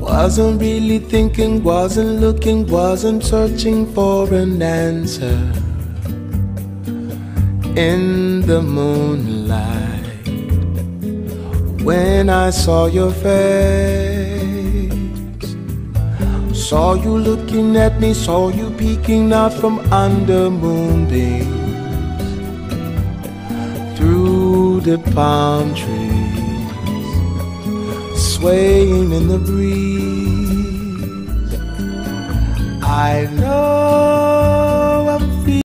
Wasn't really thinking, wasn't looking, wasn't searching for an answer. In the moonlight, when I saw your face, saw you looking at me, saw you peeking out from under moonbeams through the palm trees swaying in the breeze. I know